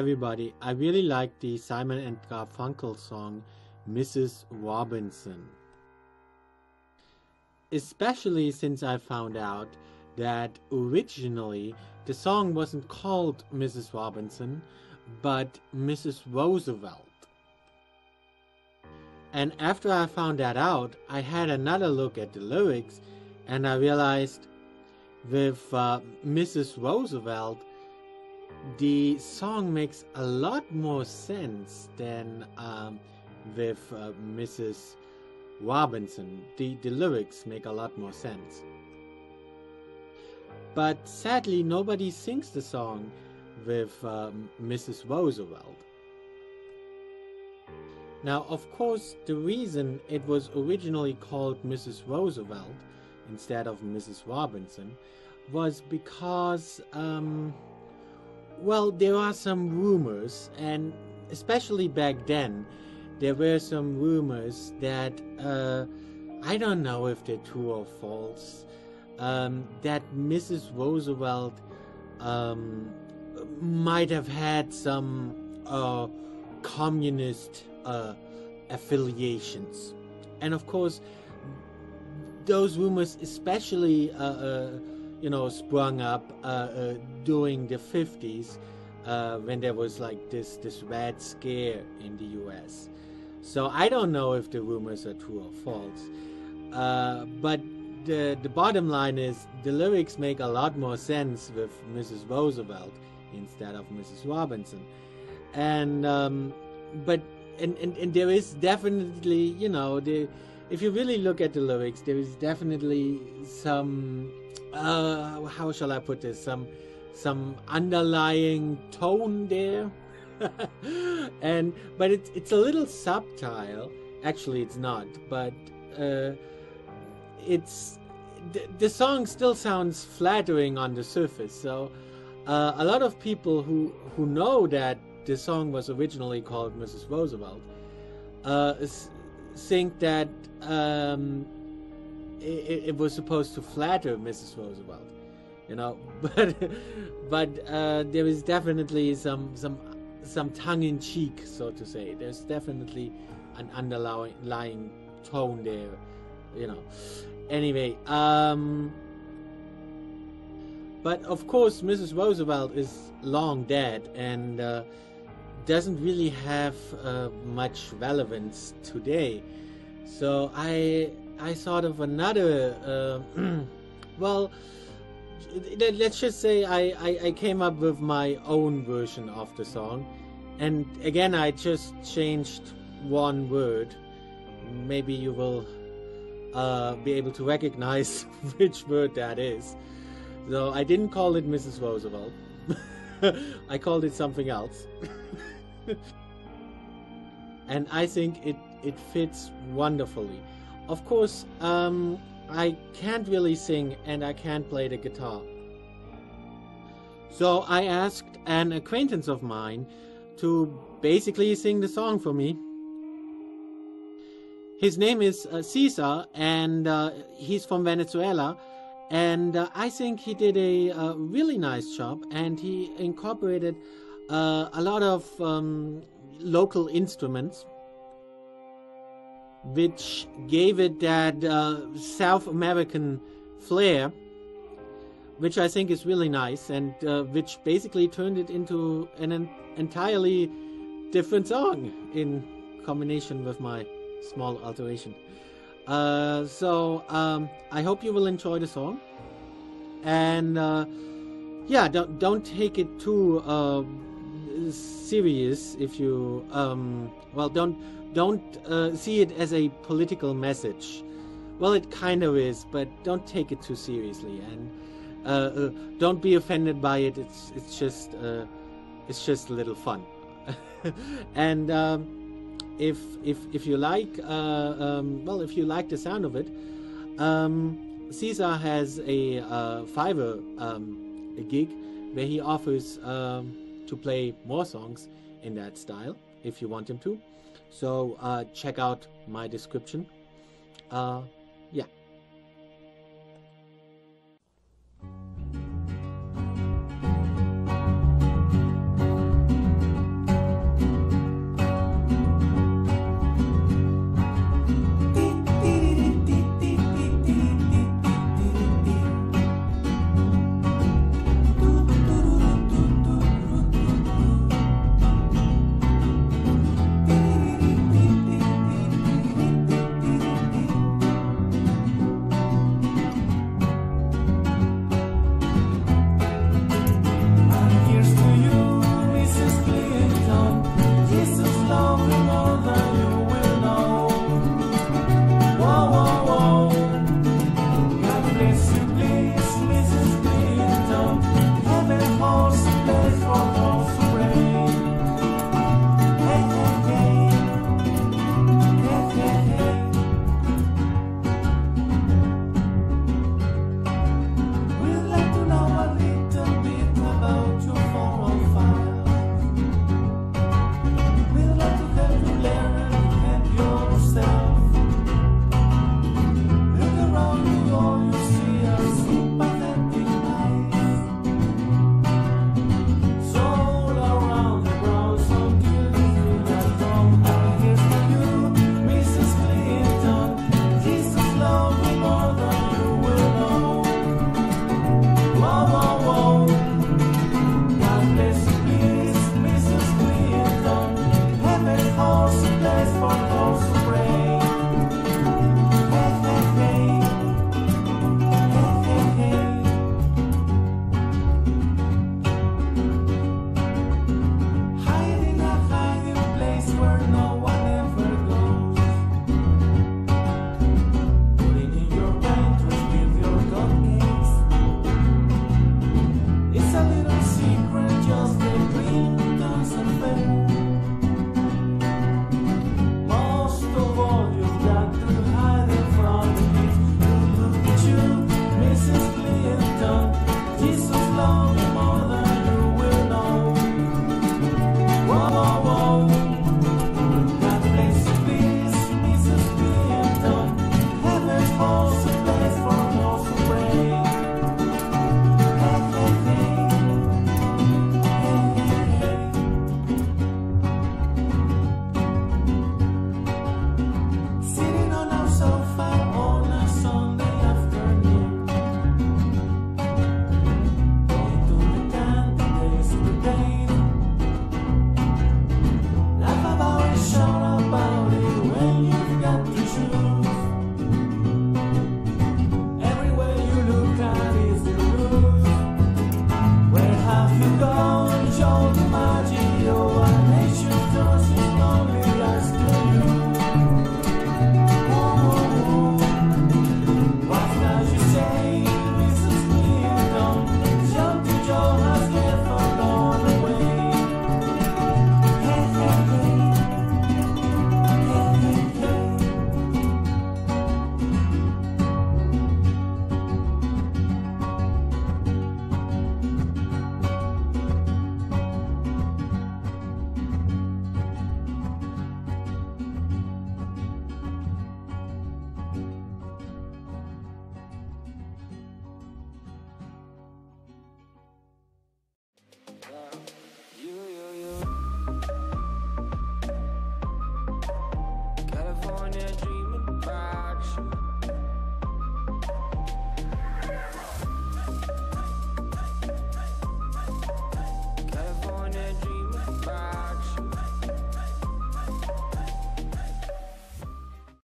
everybody. I really like the Simon and Garfunkel song Mrs. Robinson. Especially since I found out that originally the song wasn't called Mrs. Robinson, but Mrs. Roosevelt. And after I found that out, I had another look at the lyrics and I realized with uh, Mrs. Roosevelt, the song makes a lot more sense than um, with uh, Mrs. Robinson. The, the lyrics make a lot more sense. But sadly, nobody sings the song with uh, Mrs. Roosevelt. Now, of course, the reason it was originally called Mrs. Roosevelt instead of Mrs. Robinson was because, um, well, there are some rumors, and especially back then, there were some rumors that uh, I don't know if they're true or false. Um, that Mrs. Roosevelt um, might have had some uh, communist uh, affiliations, and of course, those rumors, especially uh, uh, you know, sprung up uh, uh, during the 50s uh, when there was like this this red scare in the U.S. So I don't know if the rumors are true or false, uh, but the the bottom line is the lyrics make a lot more sense with Mrs. Roosevelt instead of Mrs. Robinson, and um, but and, and and there is definitely you know the if you really look at the lyrics, there is definitely some uh, how shall I put this? Some some underlying tone there, and but it's it's a little subtle. Actually, it's not, but uh, it's the, the song still sounds flattering on the surface. So uh, a lot of people who who know that the song was originally called Mrs. Roosevelt uh, think that um, it, it, was supposed to flatter Mrs. Roosevelt, you know, but but uh, there is definitely some some some tongue in cheek, so to say. There's definitely an underlying tone there, you know. Anyway, um, but of course, Mrs. Roosevelt is long dead and uh, doesn't really have uh, much relevance today. So I I thought of another. Uh, well, let's just say I, I, I came up with my own version of the song, and again I just changed one word. Maybe you will uh, be able to recognize which word that is. So I didn't call it Mrs. Roosevelt. I called it something else. and I think it it fits wonderfully. Of course, um, I can't really sing and I can't play the guitar. So I asked an acquaintance of mine to basically sing the song for me. His name is uh, Cesar and uh, he's from Venezuela. And uh, I think he did a, a, uh, really nice job and he incorporated uh, a lot of um, local instruments which gave it that uh, South American flair, which I think is really nice, and uh, which basically turned it into an, an entirely different song in combination with my small alteration. Uh, so um, I hope you will enjoy the song, and uh, yeah, don't don't take it too uh, serious if you um, well don't don't uh, see it as a political message. Well, it kind of is, but don't take it too seriously, and uh, uh, don't be offended by it. It's it's just uh, it's just a little fun, and um, if if if you like, uh, um, well, if you like the sound of it, um, Cesar has a uh, Fiverr um, a gig where he offers um, to play more songs in that style if you want him to. So uh, check out my description. Uh, yeah.